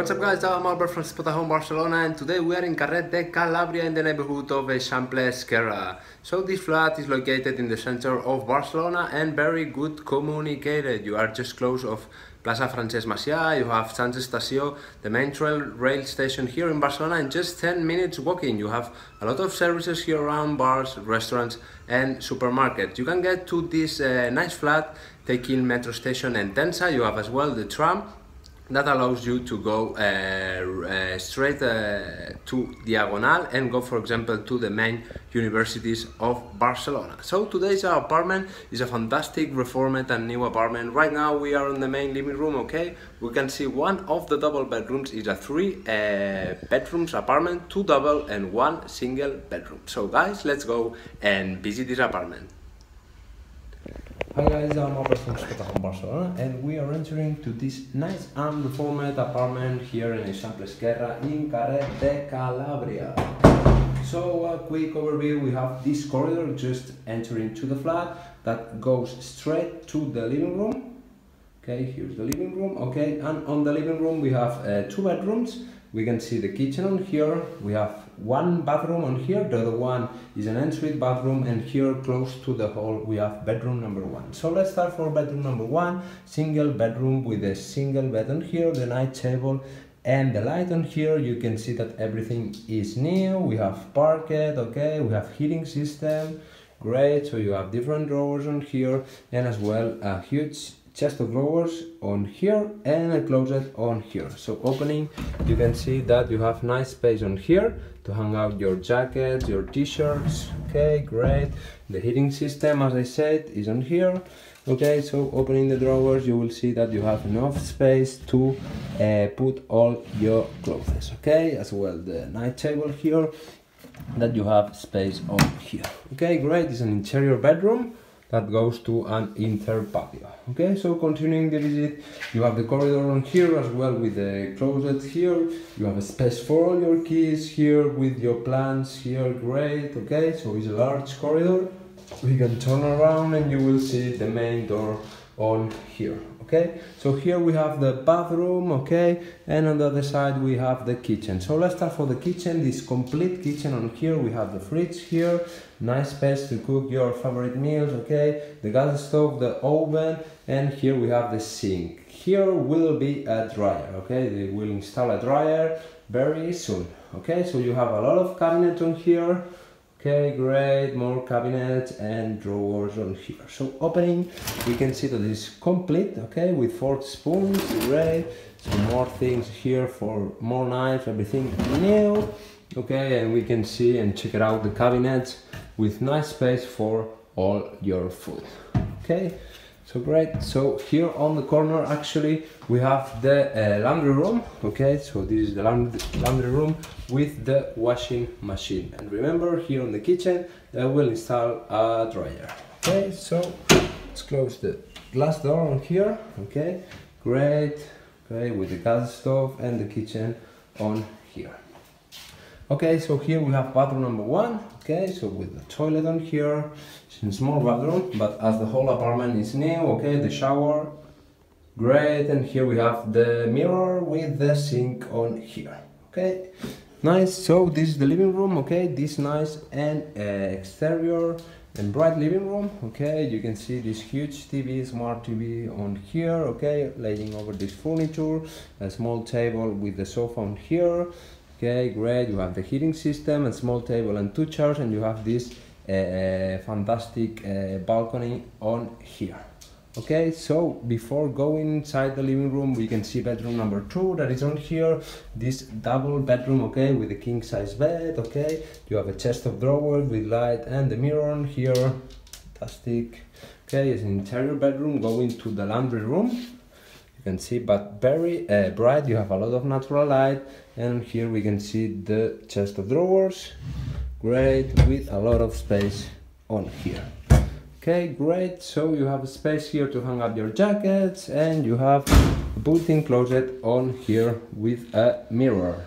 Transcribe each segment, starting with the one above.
What's up guys, I'm Albert from Spotahome Barcelona and today we are in Carrer de Calabria in the neighborhood of Eixample Esquerra. So this flat is located in the center of Barcelona and very good communicated. You are just close of Plaza Francesc Macià, you have Sants Estació, the main trail rail station here in Barcelona and just 10 minutes walking. You have a lot of services here around, bars, restaurants and supermarkets. You can get to this uh, nice flat taking metro station Entença. You have as well the tram that allows you to go uh, uh, straight uh, to Diagonal and go for example to the main universities of Barcelona. So today's apartment is a fantastic reformed and new apartment. Right now we are in the main living room, okay? We can see one of the double bedrooms is a three uh, bedrooms apartment, two double and one single bedroom. So guys, let's go and visit this apartment. Hi guys, I'm Albert from Spotahome Barcelona and we are entering to this nice and reformed apartment here in Eixample Esquerra in Carrer de Calabria. So a quick overview, we have this corridor just entering to the flat that goes straight to the living room. Okay, here's the living room, okay, and on the living room we have uh, two bedrooms we can see the kitchen on here. We have one bathroom on here. The other one is an ensuite bathroom. And here close to the hall we have bedroom number one. So let's start for bedroom number one. Single bedroom with a single bed on here the night table and the light on here. You can see that everything is new. We have parquet okay? We have heating system. Great. So you have different drawers on here and as well a huge chest of drawers on here and a closet on here. So opening you can see that you have nice space on here to hang out your jackets your t-shirts. Okay great. The heating system as i said is on here. Okay so opening the drawers you will see that you have enough space to uh, put all your clothes. Okay as well the night table here that you have space on here. Okay great. It's an interior bedroom that goes to an inter patio. Okay, so continuing the visit, you have the corridor on here as well with the closet here. You have a space for all your keys here with your plants here, great. Okay, so it's a large corridor. We can turn around and you will see the main door on here okay? So here we have the bathroom okay? And on the other side we have the kitchen. So let's start for the kitchen this complete kitchen. On here we have the fridge here. Nice space to cook your favorite meals okay? The gas stove the oven and here we have the sink. Here will be a dryer okay? They will install a dryer very soon okay? So you have a lot of cabinet on here Okay, great, more cabinets and drawers on here. So opening, we can see that it's complete, okay, with four spoons, great. Some more things here for more knives, everything new. Okay, and we can see and check it out the cabinets with nice space for all your food. Okay, so great. So here on the corner actually we have the uh, laundry room okay? So this is the laundry, room with the washing machine. And remember here on the kitchen I will install a dryer. Okay so let's close the glass door on here okay? Great. Okay with the gas stove and the kitchen on here okay so here we have bathroom number one. Okay so with the toilet on here it's a small bathroom but as the whole apartment is new okay the shower great. And here we have the mirror with the sink on here. Okay nice. So this is the living room okay this nice and uh, exterior and bright living room. Okay you can see this huge tv smart tv on here okay laying over this furniture a small table with the sofa on here okay great you have the heating system a small table and two chairs and you have this uh, uh, fantastic uh, balcony on here. Okay so before going inside the living room we can see bedroom number two that is on here. This double bedroom okay with a king size bed okay. You have a chest of drawers with light and the mirror on here. Fantastic. Okay it's an interior bedroom going to the laundry room you can see but very uh, bright. You have a lot of natural light and here we can see the chest of drawers. Great with a lot of space on here. Okay great. So you have a space here to hang up your jackets and you have a built-in closet on here with a mirror.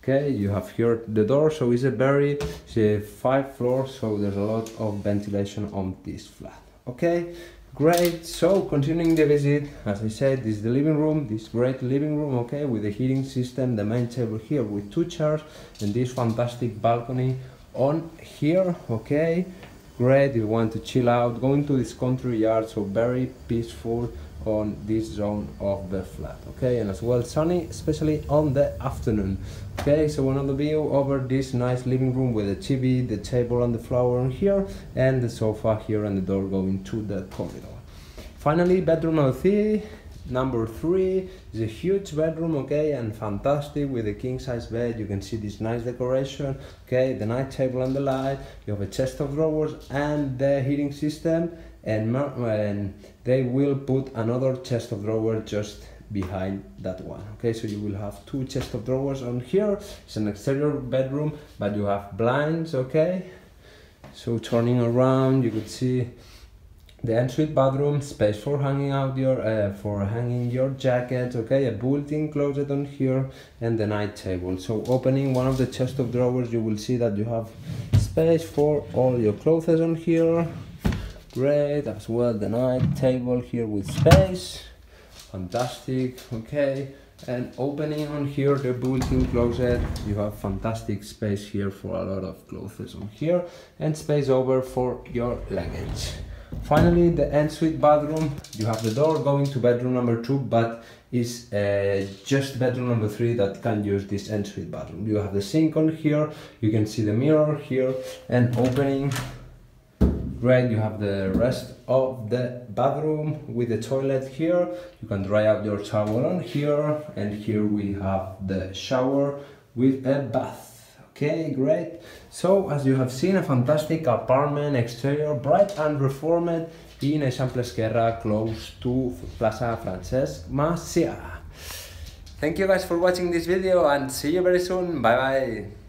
Okay you have here the door so it's a very it's a five floors so there's a lot of ventilation on this flat. Okay Great, so continuing the visit, as I said, this is the living room, this great living room, okay, with the heating system, the main table here with two chairs, and this fantastic balcony on here, okay. Great, you want to chill out, going to this country yard, so very peaceful on this zone of the flat, okay, and as well sunny, especially on the afternoon. Okay, so another view over this nice living room with the TV, the table and the flower here, and the sofa here and the door going to the corridor. Finally, bedroom number three, number three is a huge bedroom, okay, and fantastic with a king size bed. You can see this nice decoration, okay, the night table and the light. You have a chest of drawers and the heating system, and, and they will put another chest of drawers just behind that one okay? So you will have two chest of drawers on here. It's an exterior bedroom but you have blinds okay? So turning around you could see the ensuite bathroom space for hanging out your uh, for hanging your jacket okay? A built-in closet on here and the night table. So opening one of the chest of drawers you will see that you have space for all your clothes on here great as well the night table here with space. Fantastic okay. And opening on here the built-in closet. You have fantastic space here for a lot of clothes on here. And space over for your luggage. Finally the ensuite bathroom. You have the door going to bedroom number two but is uh, just bedroom number three that can use this ensuite bathroom. You have the sink on here. You can see the mirror here. And opening Great, you have the rest of the bathroom with the toilet here. You can dry out your towel on here. And here we have the shower with a bath. Okay, great. So, as you have seen, a fantastic apartment exterior, bright and reformed in Eixample Esquerra, close to Plaza Francesc Macià. Thank you guys for watching this video and see you very soon. Bye bye.